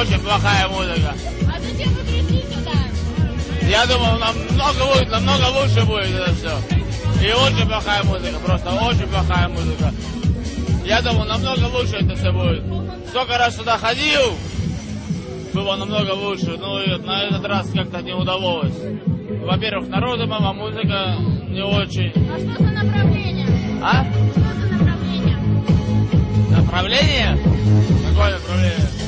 очень плохая музыка. А зачем вы пришли сюда? Я думал, намного лучше, намного лучше будет это все. И очень плохая музыка, просто очень плохая музыка. Я думал, намного лучше это все будет. Сколько раз сюда ходил, было намного лучше. Ну и на этот раз как-то не удалось. Во-первых, народу мама, музыка не очень. А что за направление? А? Что за направление? Направление? Какое направление?